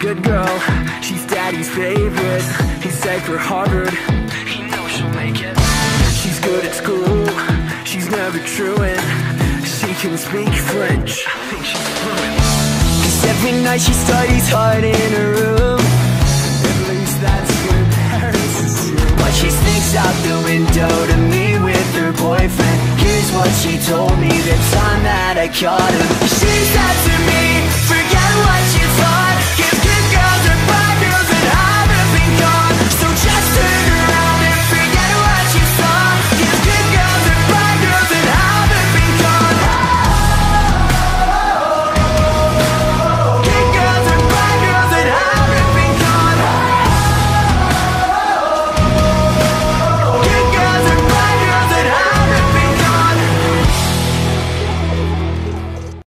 good girl, she's daddy's favorite. He said for Harvard, he knows she'll make it. She's good at school, she's never truant. She can speak French, I think she's fluent. Cause every night she studies hard in her room. At least that's what Paris assume. But she sneaks out the window to meet with her boyfriend. Here's what she told me the time that I caught him She's that.